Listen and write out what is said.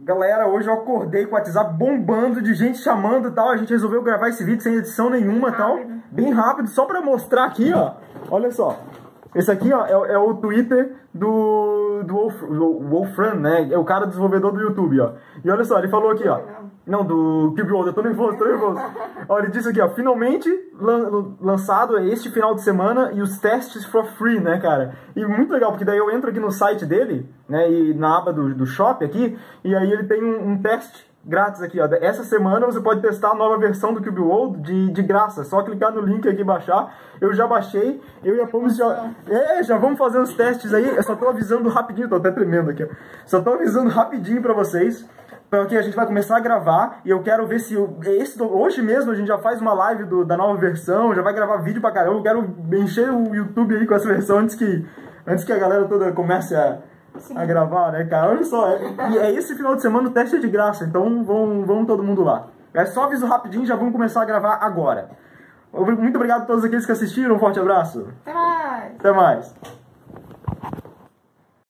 Galera, hoje eu acordei com o WhatsApp bombando de gente chamando e tal. A gente resolveu gravar esse vídeo sem edição nenhuma e tal. Bem rápido, só pra mostrar aqui, ó. Olha só. Esse aqui, ó, é, é o Twitter do, do Wolf, Wolfram, né? É o cara desenvolvedor do YouTube, ó. E olha só, ele falou aqui, ó. Não, do Cube World, eu tô nervoso, tô nervoso. Ó, ele disse aqui, ó, finalmente lan lançado este final de semana e os testes for free, né, cara? E muito legal, porque daí eu entro aqui no site dele, né, e na aba do, do shop aqui, e aí ele tem um, um teste grátis aqui, ó. Essa semana você pode testar a nova versão do Cube World de, de graça. Só clicar no link aqui e baixar. Eu já baixei. Eu e a já. É, já vamos fazer os testes aí. Eu só tô avisando rapidinho, tô até tremendo aqui, ó. Só tô avisando rapidinho pra vocês. Porque a gente vai começar a gravar e eu quero ver se esse, hoje mesmo a gente já faz uma live do, da nova versão, já vai gravar vídeo pra caramba. Eu quero encher o YouTube aí com essa versão antes que, antes que a galera toda comece a, a gravar, né, cara? Olha só, é, e é esse final de semana o teste é de graça, então vão, vão todo mundo lá. É só aviso rapidinho, já vamos começar a gravar agora. Muito obrigado a todos aqueles que assistiram, um forte abraço. Até mais. Até mais.